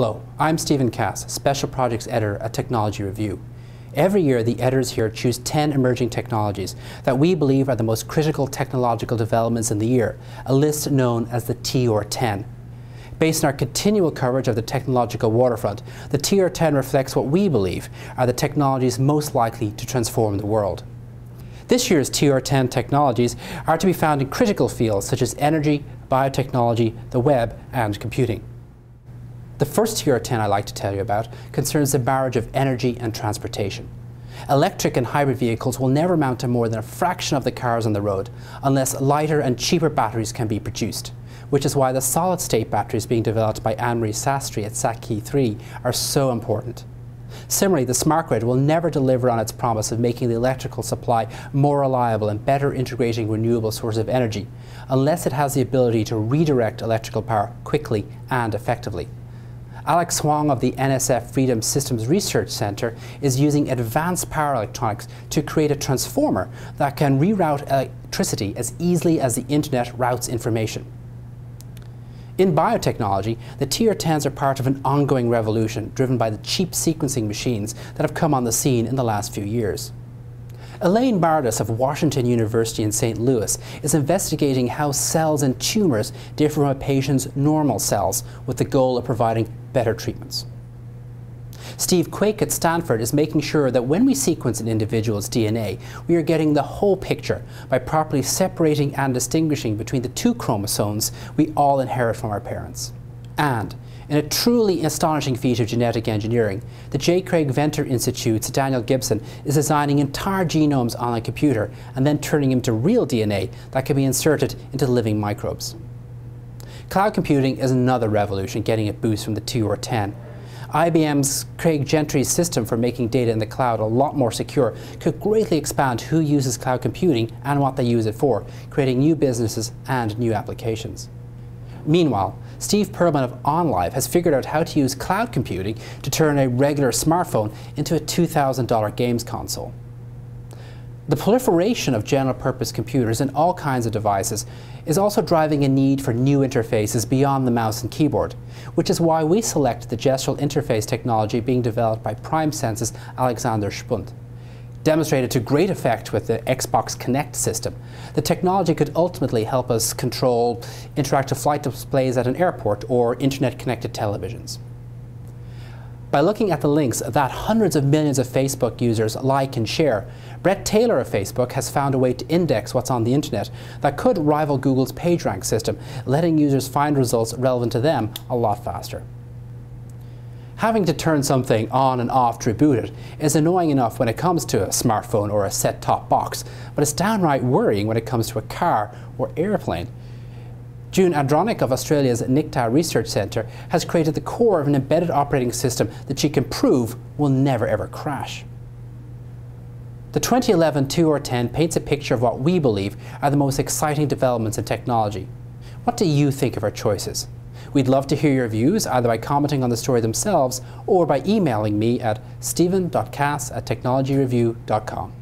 Hello, I'm Stephen Cass, Special Projects Editor at Technology Review. Every year, the editors here choose 10 emerging technologies that we believe are the most critical technological developments in the year, a list known as the TR10. Based on our continual coverage of the technological waterfront, the TR10 reflects what we believe are the technologies most likely to transform the world. This year's TR10 technologies are to be found in critical fields such as energy, biotechnology, the web, and computing. The first TR10 I'd like to tell you about concerns the marriage of energy and transportation. Electric and hybrid vehicles will never amount to more than a fraction of the cars on the road unless lighter and cheaper batteries can be produced, which is why the solid-state batteries being developed by Anne-Marie Sastry at Sakti3 are so important. Similarly, the smart grid will never deliver on its promise of making the electrical supply more reliable and better integrating renewable sources of energy, unless it has the ability to redirect electrical power quickly and effectively. Alex Huang of the NSF FREEDM Systems Research Center is using advanced power electronics to create a transformer that can reroute electricity as easily as the internet routes information. In biotechnology, the TR10s are part of an ongoing revolution driven by the cheap sequencing machines that have come on the scene in the last few years. Elaine Mardis of Washington University in St. Louis is investigating how cells in tumors differ from a patient's normal cells with the goal of providing better treatments. Steve Quake at Stanford is making sure that when we sequence an individual's DNA, we are getting the whole picture by properly separating and distinguishing between the two chromosomes we all inherit from our parents. And in a truly astonishing feat of genetic engineering, the J. Craig Venter Institute's Daniel Gibson is designing entire genomes on a computer and then turning them to real DNA that can be inserted into living microbes. Cloud computing is another revolution getting a boost from the TR10. IBM's Craig Gentry's system for making data in the cloud a lot more secure could greatly expand who uses cloud computing and what they use it for, creating new businesses and new applications. Meanwhile, Steve Perlman of OnLive has figured out how to use cloud computing to turn a regular smartphone into a $2,000 games console. The proliferation of general purpose computers in all kinds of devices is also driving a need for new interfaces beyond the mouse and keyboard, which is why we select the gestural interface technology being developed by PrimeSense's Alexander Shpunt. Demonstrated to great effect with the Xbox Kinect system, the technology could ultimately help us control interactive flight displays at an airport or internet-connected televisions. By looking at the links that hundreds of millions of Facebook users like and share, Bret Taylor of Facebook has found a way to index what's on the internet that could rival Google's PageRank system, letting users find results relevant to them a lot faster. Having to turn something on and off to reboot it is annoying enough when it comes to a smartphone or a set-top box, but it's downright worrying when it comes to a car or airplane. June Andronick of Australia's NICTA Research Centre has created the core of an embedded operating system that she can prove will never ever crash. The 2011 TR10 paints a picture of what we believe are the most exciting developments in technology. What do you think of our choices? We'd love to hear your views either by commenting on the story themselves or by emailing me at stephen.cass at technologyreview.com.